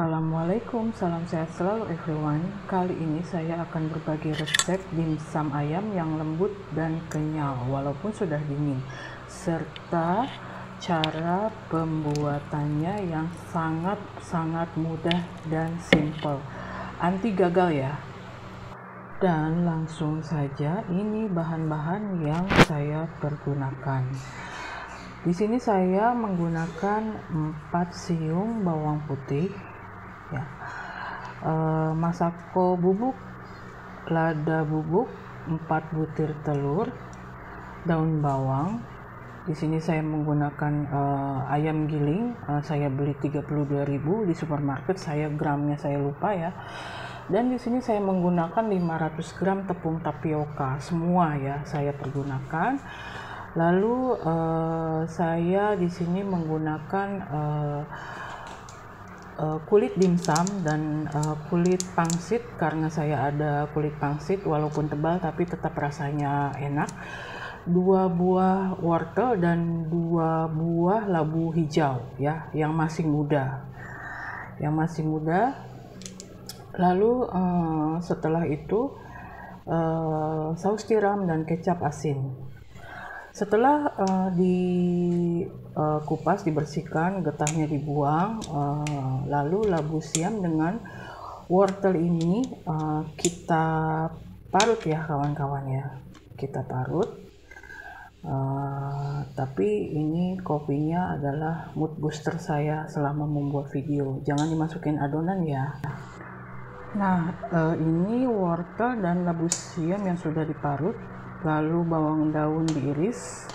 Assalamualaikum, salam sehat selalu everyone. Kali ini saya akan berbagi resep dimsum ayam yang lembut dan kenyal walaupun sudah dingin serta cara pembuatannya yang sangat-sangat mudah dan simple. Anti gagal ya. Dan langsung saja ini bahan-bahan yang saya pergunakan. Di sini saya menggunakan 4 siung bawang putih, ya, e, masako bubuk, lada bubuk, 4 butir telur, daun bawang. Di sini saya menggunakan e, ayam giling, e, saya beli 32.000 di supermarket, saya gramnya saya lupa ya. Dan di sini saya menggunakan 500 gram tepung tapioka, semua ya saya pergunakan. Lalu uh, saya di sini menggunakan uh, uh, kulit dimsum dan uh, kulit pangsit karena saya ada kulit pangsit walaupun tebal tapi tetap rasanya enak. Dua buah wortel dan dua buah labu hijau ya yang masih muda. Yang masih muda. Lalu uh, setelah itu uh, saus tiram dan kecap asin. Setelah uh, dikupas, uh, dibersihkan, getahnya dibuang, uh, lalu labu siam dengan wortel ini uh, kita parut ya kawan-kawan ya. Kita parut. Uh, tapi ini kopinya adalah mood booster saya selama membuat video. Jangan dimasukin adonan ya. Nah, uh, ini wortel dan labu siam yang sudah diparut lalu bawang daun diiris.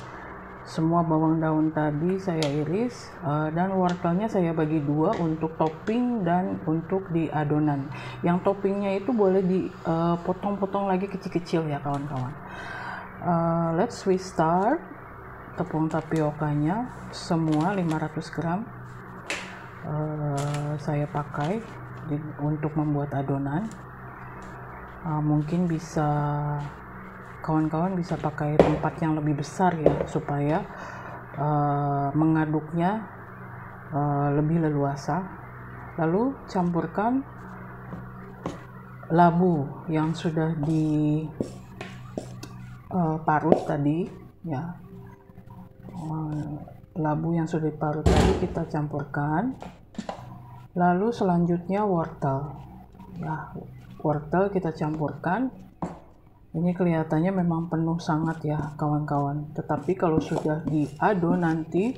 Semua bawang daun tadi saya iris uh, dan wortelnya saya bagi dua untuk topping dan untuk di adonan. Yang toppingnya itu boleh dipotong-potong uh, lagi kecil-kecil ya kawan-kawan. Uh, let's we start tepung tapiokanya semua 500 gram saya pakai untuk membuat adonan. Mungkin bisa kawan-kawan bisa pakai tempat yang lebih besar ya supaya uh, mengaduknya uh, lebih leluasa. Lalu campurkan labu yang sudah di uh, parut tadi ya. Uh, labu yang sudah diparut tadi kita campurkan. Lalu selanjutnya wortel ya. Wortel kita campurkan ini kelihatannya memang penuh sangat ya kawan-kawan. Tetapi kalau sudah diadon nanti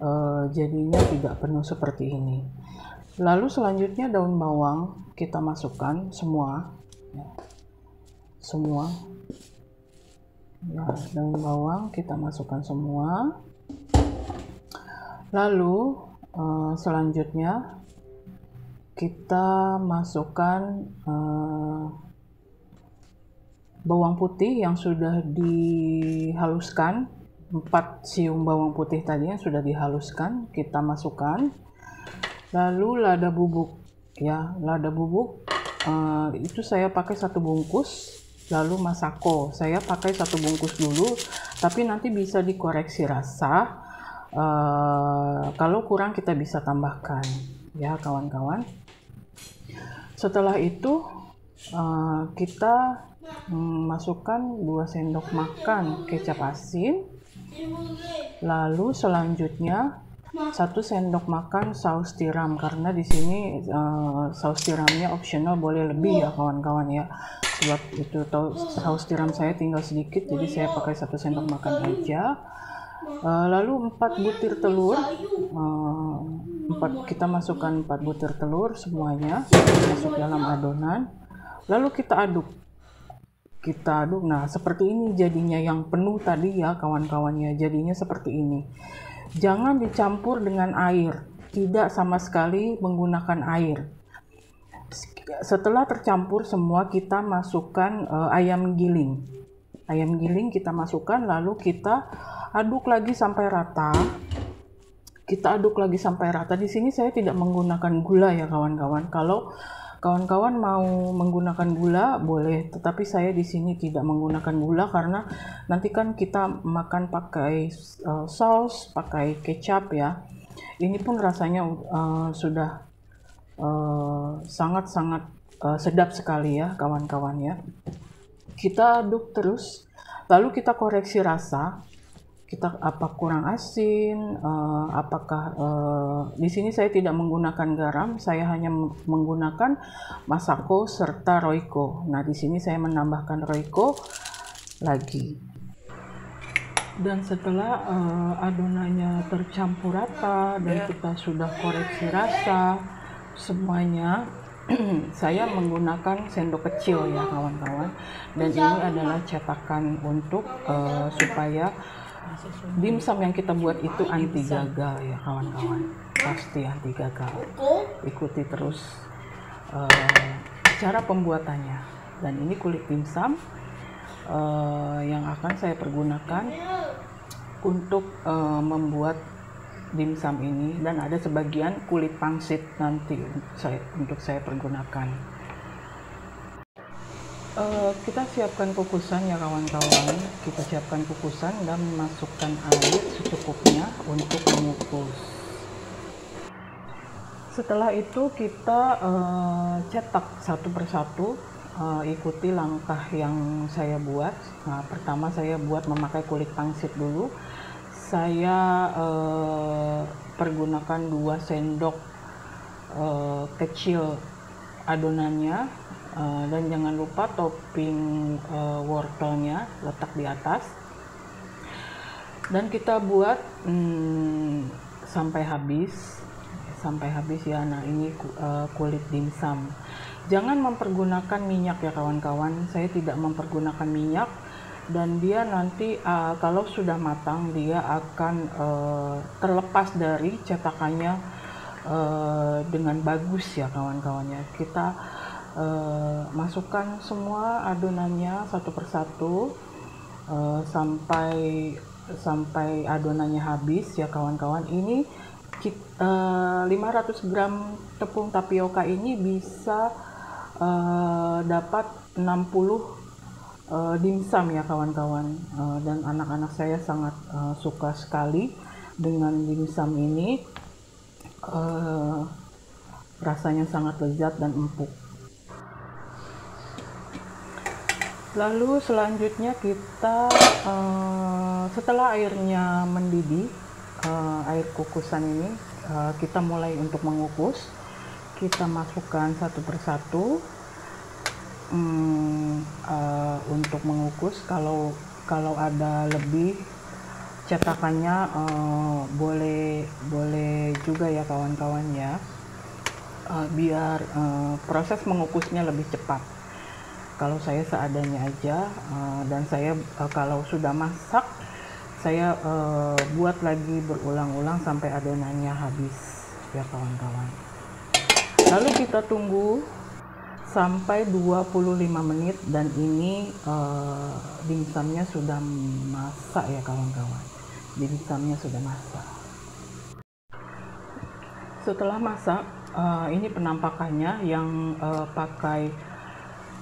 uh, jadinya tidak penuh seperti ini. Lalu selanjutnya daun bawang kita masukkan semua. Ya. semua. Ya daun bawang kita masukkan semua. Lalu uh, selanjutnya kita masukkan uh, bawang putih yang sudah dihaluskan. 4 siung bawang putih tadi yang sudah dihaluskan kita masukkan. Lalu lada bubuk. Ya lada bubuk uh, itu saya pakai satu bungkus lalu masako. Saya pakai satu bungkus dulu tapi nanti bisa dikoreksi rasa. Uh, kalau kurang kita bisa tambahkan. Ya kawan-kawan. Setelah itu uh, kita masukkan 2 sendok makan kecap asin lalu selanjutnya satu sendok makan saus tiram karena di sini uh, saus tiramnya optional boleh lebih ya kawan-kawan ya. Sebab itu saus tiram saya tinggal sedikit jadi saya pakai satu sendok makan aja. Uh, lalu 4 butir telur uh, 4, kita masukkan 4 butir telur semuanya masuk dalam adonan. Lalu kita aduk kita aduk. Nah, seperti ini jadinya yang penuh tadi ya kawan-kawannya. Jadinya seperti ini. Jangan dicampur dengan air. Tidak sama sekali menggunakan air. Setelah tercampur semua kita masukkan uh, ayam giling. Ayam giling kita masukkan lalu kita aduk lagi sampai rata. Kita aduk lagi sampai rata. Di sini saya tidak menggunakan gula ya kawan-kawan. Kalau Kawan-kawan mau menggunakan gula boleh, tetapi saya di sini tidak menggunakan gula karena nanti kan kita makan pakai uh, saus, pakai kecap ya. Ini pun rasanya uh, sudah sangat-sangat uh, sedap sekali ya kawan-kawan ya. Kita aduk terus, lalu kita koreksi rasa. Kita apa kurang asin, uh, apakah uh, di sini saya tidak menggunakan garam, saya hanya menggunakan masako serta roiko. Nah di sini saya menambahkan roiko lagi. Dan setelah uh, adonannya tercampur rata dan ya. kita sudah koreksi rasa semuanya saya menggunakan sendok kecil ya kawan-kawan dan ini adalah cetakan untuk uh, supaya dimsum yang kita buat itu anti gagal ya kawan-kawan. Pasti anti gagal ikuti terus uh, cara pembuatannya. Dan ini kulit dimsum uh, yang akan saya pergunakan untuk uh, membuat dimsum ini. Dan ada sebagian kulit pangsit nanti saya, untuk saya pergunakan. Uh, kita siapkan kukusan ya kawan-kawan. Kita siapkan kukusan dan masukkan air secukupnya untuk mengukus. Setelah itu kita uh, cetak satu persatu. Uh, ikuti langkah yang saya buat. Nah, pertama saya buat memakai kulit pangsit dulu saya uh, pergunakan dua sendok uh, kecil adonannya uh, dan jangan lupa topping uh, wortelnya letak di atas. Dan kita buat hmm, sampai habis. Sampai habis ya. Nah ini uh, kulit dimsum. Jangan mempergunakan minyak ya kawan-kawan. Saya tidak mempergunakan minyak. Dan dia nanti uh, kalau sudah matang dia akan uh, terlepas dari cetakannya uh, dengan bagus ya kawan-kawannya kita uh, masukkan semua adonannya satu persatu uh, sampai sampai adonannya habis ya kawan-kawan. Ini kita, uh, 500 gram tepung tapioka ini bisa uh, dapat 60 uh, dimsum ya kawan-kawan. Dan anak-anak saya sangat suka sekali dengan dimsum ini. Rasanya sangat lezat dan empuk lalu selanjutnya kita uh, setelah airnya mendidih uh, air kukusan ini uh, kita mulai untuk mengukus. Kita masukkan satu persatu hmm, uh, untuk mengukus. Kalau kalau ada lebih cetakannya uh, boleh boleh juga ya kawan-kawan ya. Uh, biar uh, proses mengukusnya lebih cepat kalau saya seadanya aja uh, dan saya uh, kalau sudah masak saya uh, buat lagi berulang-ulang sampai adonannya habis ya kawan-kawan. Lalu kita tunggu sampai 25 menit dan ini uh, dimsumnya sudah masak ya kawan-kawan. Dimsumnya sudah masak. Setelah masak uh, ini penampakannya yang uh, pakai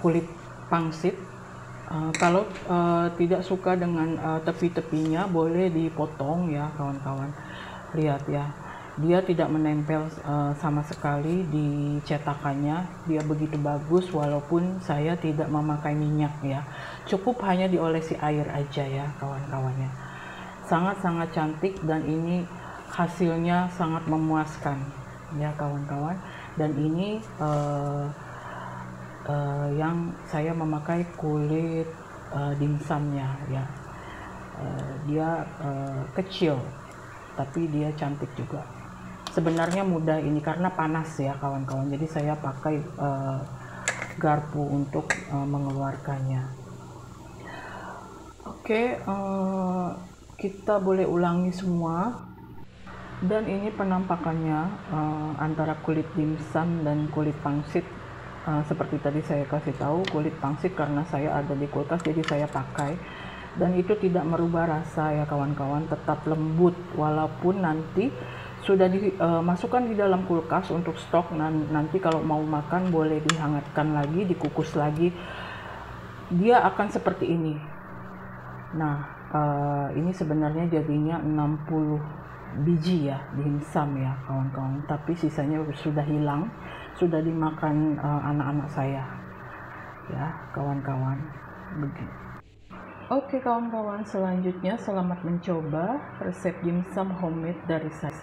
kulit pangsit. Uh, kalau uh, tidak suka dengan uh, tepi-tepinya boleh dipotong ya kawan-kawan. Lihat ya dia tidak menempel uh, sama sekali di cetakannya. Dia begitu bagus walaupun saya tidak memakai minyak ya. Cukup hanya diolesi air aja ya kawan-kawannya sangat-sangat cantik dan ini hasilnya sangat memuaskan ya kawan-kawan. Dan ini uh, uh, yang saya memakai kulit uh, dimsumnya ya. Uh, dia uh, kecil tapi dia cantik juga. Sebenarnya mudah ini karena panas ya kawan-kawan. Jadi saya pakai uh, garpu untuk uh, mengeluarkannya. Oke okay, uh, kita boleh ulangi semua. Dan ini penampakannya uh, antara kulit dimsum dan kulit pangsit uh, seperti tadi saya kasih tahu kulit pangsit karena saya ada di kulkas jadi saya pakai. Dan itu tidak merubah rasa ya kawan-kawan tetap lembut. Walaupun nanti sudah dimasukkan uh, di dalam kulkas untuk stok nanti kalau mau makan boleh dihangatkan lagi dikukus lagi. Dia akan seperti ini. Nah uh, ini sebenarnya jadinya 60 biji ya dimsum ya kawan-kawan. Tapi sisanya sudah hilang sudah dimakan uh, anak-anak saya. Ya kawan-kawan begitu Oke kawan-kawan selanjutnya selamat mencoba resep dimsum homemade dari saya